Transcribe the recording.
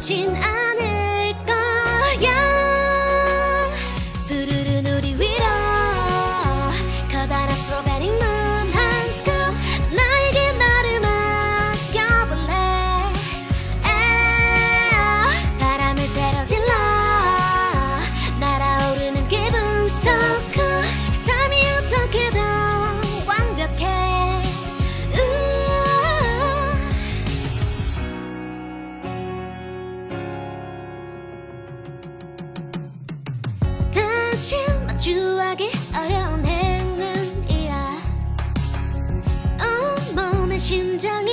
亲爱 사실 마주하기 어려운 행운이야. 온몸에 심장이